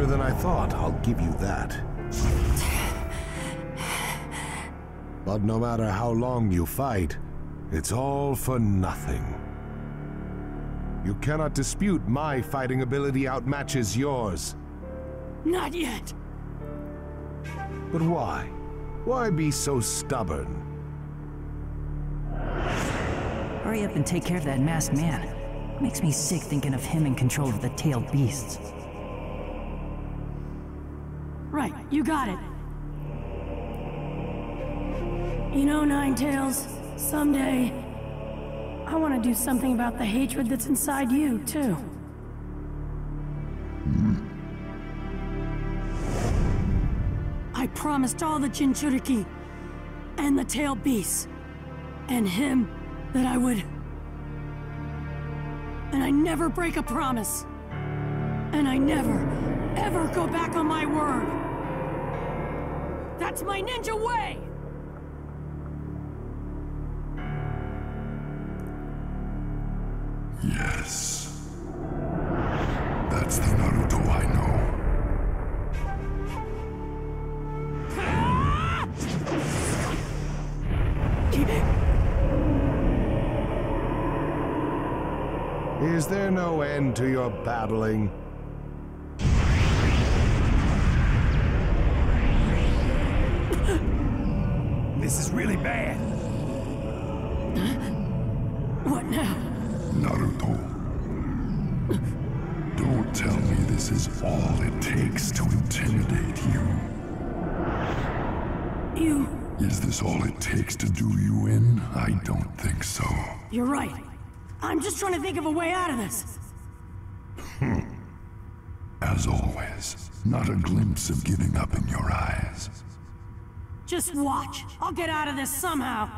longer than I thought, I'll give you that. But no matter how long you fight, it's all for nothing. You cannot dispute my fighting ability outmatches yours. Not yet. But why? Why be so stubborn? Hurry up and take care of that masked man. Makes me sick thinking of him in control of the tailed beasts. Right, you got it. You know, Nine Tails, someday, I want to do something about the hatred that's inside you, too. I promised all the Jinchuriki and the tail beasts and him that I would. And I never break a promise. And I never, ever go back on my word. That's my ninja way! Yes. That's the Naruto I know. Is there no end to your babbling? Is this all it takes to do you in? I don't think so. You're right. I'm just trying to think of a way out of this. Hmm. As always, not a glimpse of giving up in your eyes. Just watch. I'll get out of this somehow.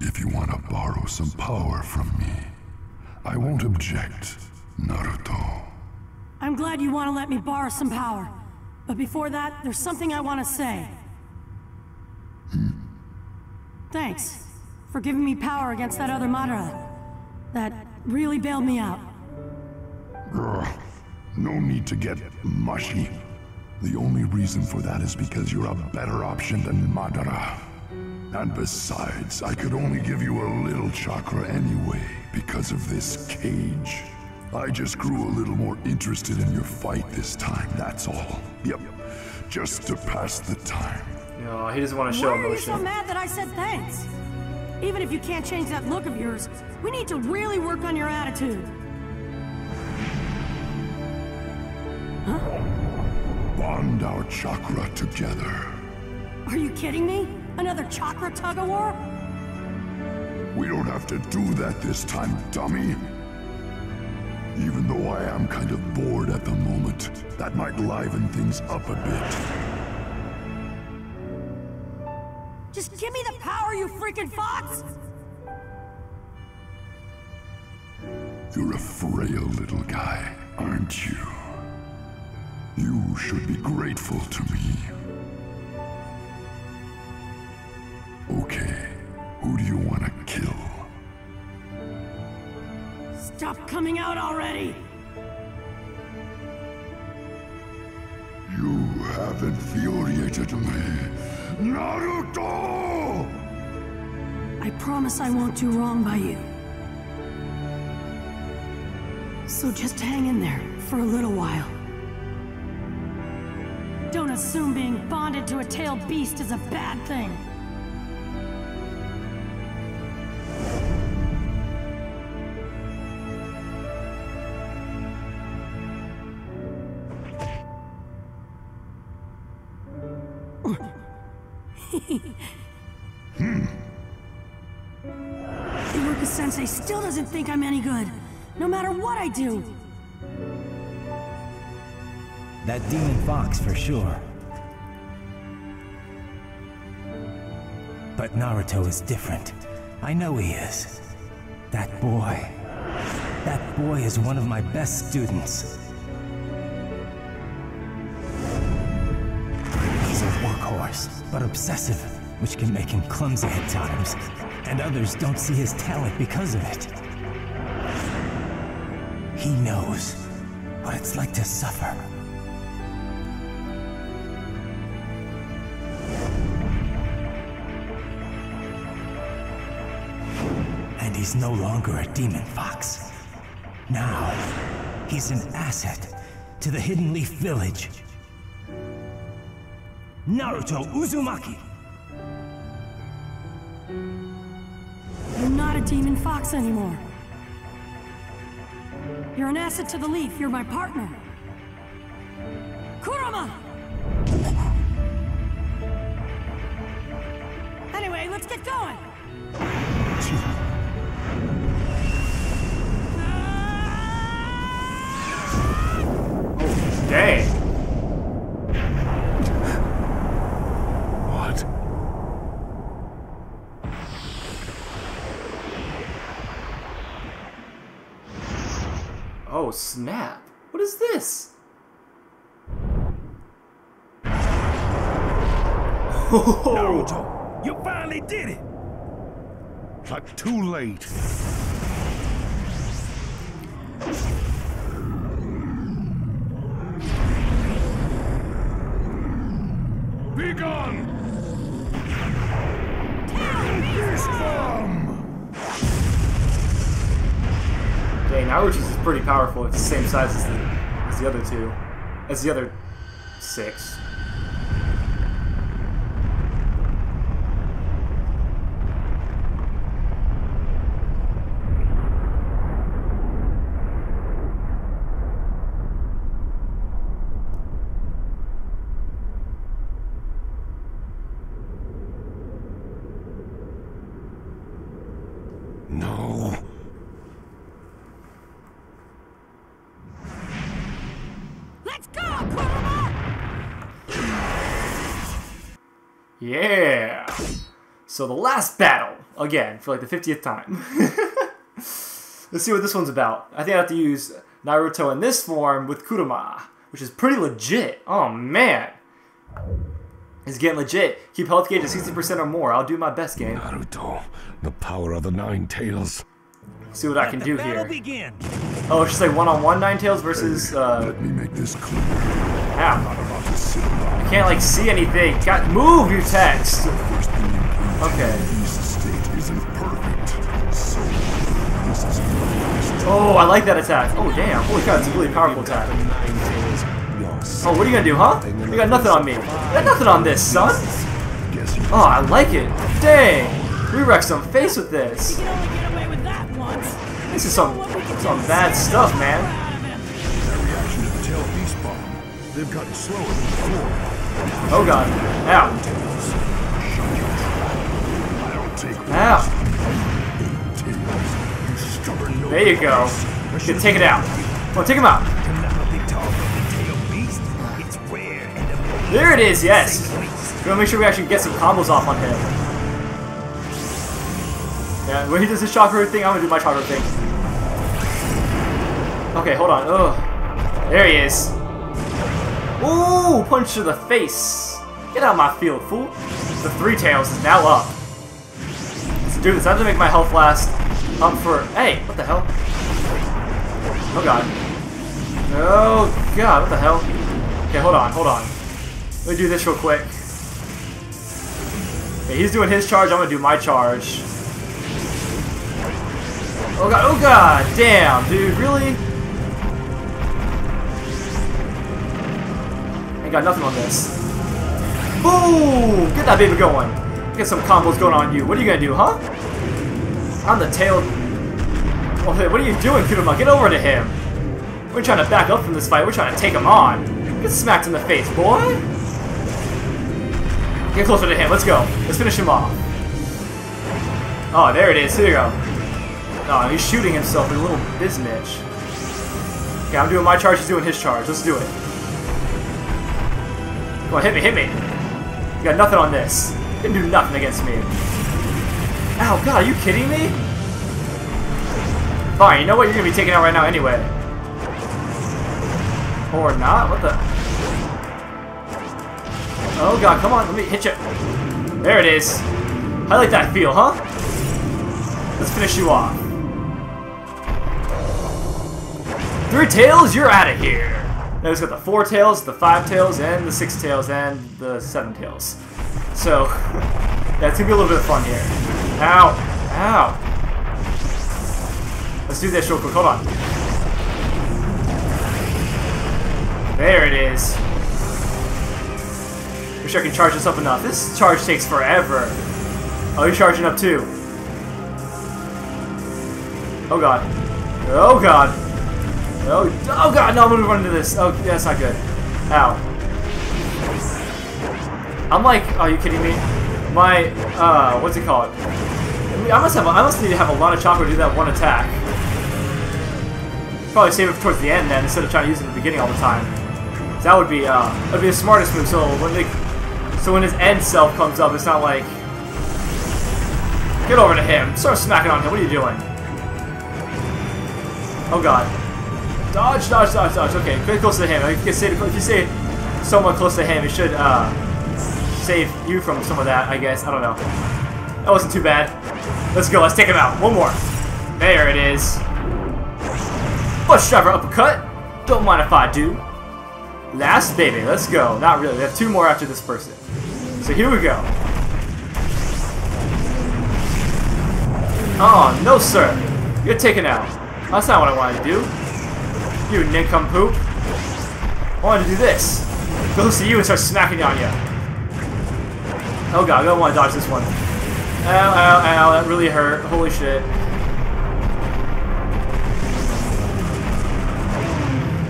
If you want to borrow some power from me, I won't object, Naruto. I'm glad you want to let me borrow some power. But before that, there's something I want to say. Thanks for giving me power against that other Madara. That really bailed me out. Ugh, no need to get mushy. The only reason for that is because you're a better option than Madara. And besides, I could only give you a little chakra anyway, because of this cage. I just grew a little more interested in your fight this time, that's all. Yep, just to pass the time. No, he doesn't want to show Why are you so mad that I said thanks? Even if you can't change that look of yours, we need to really work on your attitude. Huh? Bond our chakra together. Are you kidding me? Another chakra tug-of-war? We don't have to do that this time, dummy. Even though I am kind of bored at the moment, that might liven things up a bit. Power, you freaking fox! You're a frail little guy, aren't you? You should be grateful to me. Okay, who do you want to kill? Stop coming out already! You have infuriated me, Naruto! I promise I won't do wrong by you. So just hang in there for a little while. Don't assume being bonded to a tailed beast is a bad thing. Doesn't think I'm any good, no matter what I do. That demon fox for sure. But Naruto is different. I know he is. That boy. That boy is one of my best students. He's a workhorse, but obsessive, which can make him clumsy at times. And others don't see his talent because of it. He knows what it's like to suffer. And he's no longer a demon fox. Now, he's an asset to the Hidden Leaf Village. Naruto Uzumaki! You're not a demon fox anymore. You're an asset to the leaf. You're my partner. Kurama! Anyway, let's get going. Oh, snap. What is this? Naruto, you finally did it! But too late. Pretty powerful. It's the same size as the, as the other two. As the other six. No. Let's go, Kurama! Yeah! So the last battle, again, for like the 50th time. Let's see what this one's about. I think I have to use Naruto in this form with Kurama, which is pretty legit. Oh man! It's getting legit. Keep health gauge at 60% or more. I'll do my best, game. Naruto, the power of the Nine Tails. See what I can do here. begin! Oh, it's just like one-on-one Nine Tails versus, uh, Let me make this clear. Ow. Not about to sit around. I can't like see anything. Got move your text. First thing you can Okay. This state isn't perfect. So, this is your last Oh, I like that attack. Oh damn! Holy cow, it's a really powerful attack. Oh, what are you gonna do, huh? You got nothing on me. You got nothing on this, son. Oh, I like it. Dang! We wrecked some face with this. You can only get away with that once. This is some some bad stuff, man. They've gotten slower than before. Oh god. Ow. Ow. There you go. Good, take it out. On, take him out. There it is, yes. We wanna make sure we actually get some combos off on him. Yeah, when he does his chakra thing, I'm gonna do my chakra thing. Okay, hold on. Ugh. There he is. Ooh, punch to the face. Get out of my field, fool. The three tails is now up. Let's do this. I have to make my health last up for. Hey, what the hell? Oh god. Oh god, what the hell? Okay, hold on, hold on. Let me do this real quick. Okay, he's doing his charge, I'm gonna do my charge. Oh god, oh god, damn, dude, really? Ain't got nothing on this. Boom! Get that baby going. Get some combos going on you. What are you gonna do, huh? On the tail. Oh, hey, what are you doing, Kurama? Get over to him. We're trying to back up from this fight. We're trying to take him on. Get smacked in the face, boy. Get closer to him. Let's go. Let's finish him off. Oh, there it is. Here you go. Oh, he's shooting himself, in a little biznitch. Okay, I'm doing my charge. He's doing his charge. Let's do it. Come on, hit me, hit me. You got nothing on this. You can do nothing against me. Ow, God, are you kidding me? Fine, you know what? You're gonna be taken out right now anyway. Or not? What the? Oh god, come on, let me hit you. There it is. I like that feel, huh? Let's finish you off. Three tails, you're out of here. Now he's got the four tails, the five tails, and the six tails, and the seven tails. So, yeah, gonna be a little bit of fun here. Ow! Ow! Let's do this real quick, hold on. There it is. Wish I could charge this up enough. This charge takes forever. Oh, you're charging up too. Oh god. Oh god. Oh, oh god, no, I'm gonna run into this. Oh, that's not good. Ow. I'm like, are you kidding me? My, uh, what's it called? I must have, I must need to have a lot of chocolate to do that one attack. Probably save it towards the end then, instead of trying to use it in the beginning all the time. That would be, uh, that'd be the smartest move. So when they, so when his end self comes up, it's not like, get over to him, start smacking on him. What are you doing? Oh god. Dodge, dodge, dodge, dodge. Okay, get close to him. If you stay, if you stay somewhat close to him, it should uh, save you from some of that, I guess. I don't know. That wasn't too bad. Let's go. Let's take him out. One more. There it is. Bus driver uppercut. Don't mind if I do. Last baby. Let's go. Not really. We have two more after this person. So here we go. Oh, no sir. You're taken out. That's not what I wanted to do. You nincompoop. I wanted to do this. Go close to you and start smacking on you. Oh god, I don't want to dodge this one. Ow, ow, ow, that really hurt. Holy shit.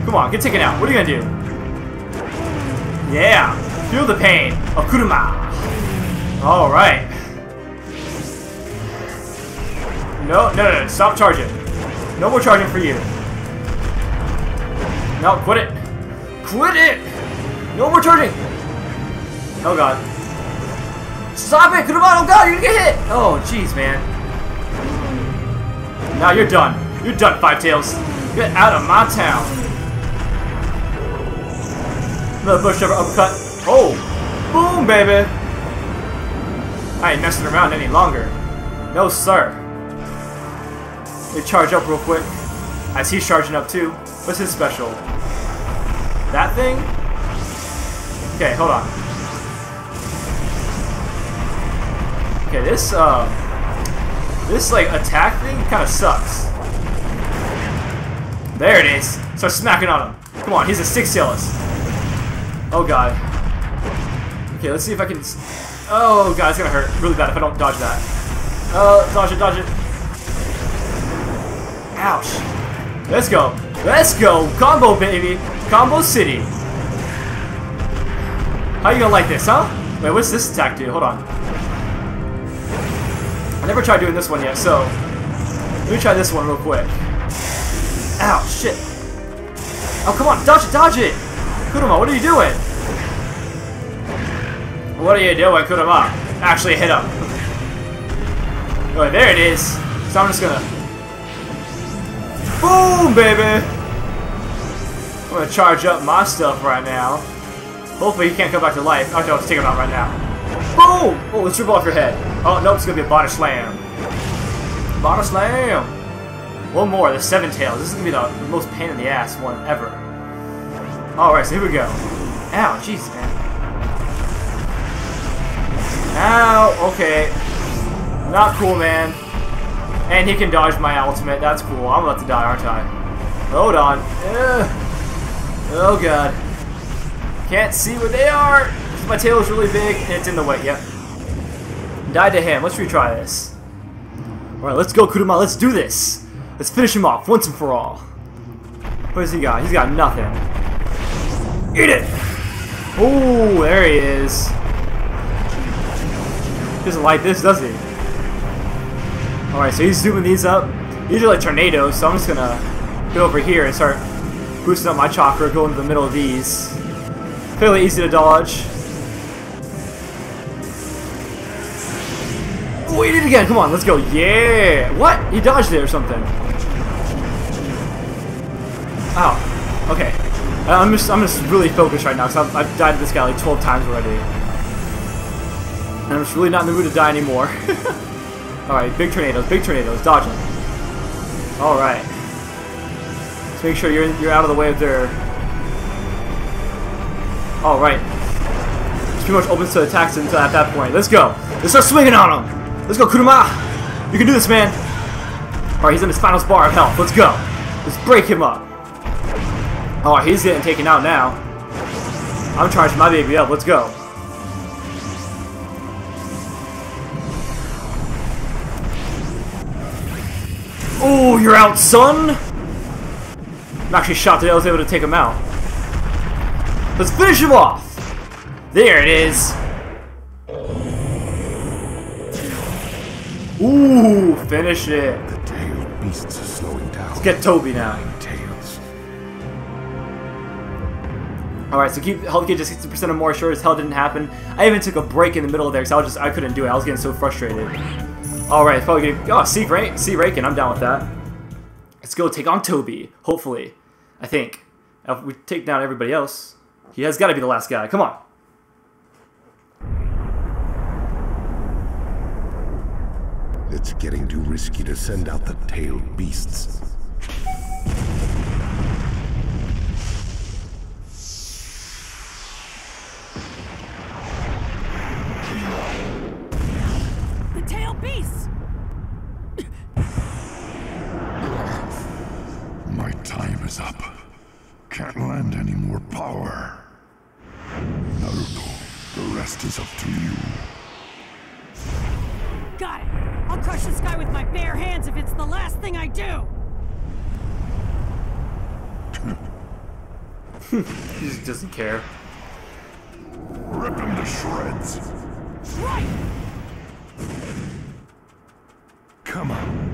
Come on, get taken out. What are you gonna do? Yeah, feel the pain of Kuruma. Alright. No, no, no, no, stop charging. No more charging for you. No, quit it. Quit it! No more charging! Oh god. Stop it! Kuruma, oh god, you're gonna get hit! Oh, jeez, man. Now you're done. You're done, Five Tails. Get out of my town. Another bush over. Oh! Boom, baby! I ain't messing around any longer. No, sir. They charge up real quick. As he's charging up too. What's his special? That thing? Okay, hold on. Okay, this, uh... This, like, attack thing kind of sucks. There it is. Start smacking on him. Come on, he's a six tailist. Oh god. Okay, let's see if I can... Oh god, it's gonna hurt really bad if I don't dodge that. Oh, dodge it, dodge it. Ouch. Let's go. Let's go. Combo, baby. Combo City. How you gonna like this, huh? Wait, what's this attack do? Hold on. I never tried doing this one yet, so... Let me try this one real quick. Ow, shit. Oh, come on, dodge it, dodge it! Kuruma, what are you doing? What are you doing, Kuruma? Actually hit him. Oh, there it is. So I'm just gonna... Boom, baby! I'm gonna charge up my stuff right now. Hopefully he can't come back to life. No, let's take him out right now. Boom! Oh, let's rip off your head. Oh, nope, it's gonna be a body slam. Body slam! One more, the seven tails. This is gonna be the most pain in the ass one ever. Alright, so here we go. Ow, jeez, man. Ow, okay. Not cool, man. And he can dodge my ultimate. That's cool. I'm about to die, aren't I? Hold on. Ugh. Oh, God. Can't see where they are. My tail is really big, and it's in the way. Yep. Died to him. Let's retry this. Alright, let's go, Kuruma. Let's do this. Let's finish him off once and for all. What has he got? He's got nothing. Eat it! Oh, there he is. He doesn't like this, does he? Alright, so he's zooming these up. These are like tornadoes, so I'm just gonna go over here and start boosting up my chakra, go into the middle of these. Fairly easy to dodge. Oh, he did it again! Come on, let's go. Yeah! What? He dodged it or something. Ow. Okay. Uh, I'm just I'm just really focused right now because I've, I've died to this guy like 12 times already. And I'm just really not in the mood to die anymore. Alright, big tornadoes, big tornadoes, dodging. Alright. Just make sure you're you're out of the way of their. All right. It's pretty much opens to attacks until at that point. Let's go. Let's start swinging on him. Let's go, Kuruma. You can do this, man. All right, he's in his final bar of health. Let's go. Let's break him up. Oh, he's getting taken out now. I'm charging my baby up. Let's go. Oh, you're out, son! I'm actually shocked that I was able to take him out. Let's finish him off! There it is! Ooh, finish it. The tailed beasts are slowing down. Let's get Tobi now. Alright, so keep health gauge at 60% or more. Sure as hell didn't happen. I even took a break in the middle of there because I was just I couldn't do it. I was getting so frustrated. Alright, probably gonna oh see Ray see Raken, I'm down with that. Let's go take on Tobi, hopefully. I think. If we take down everybody else, he has gotta be the last guy. Come on. It's getting too risky to send out the tailed beasts. Time up. Can't lend any more power. Naruto, the rest is up to you. Got it! I'll crush this guy with my bare hands if it's the last thing I do! He just doesn't care. Rip him to shreds. Right! Come on.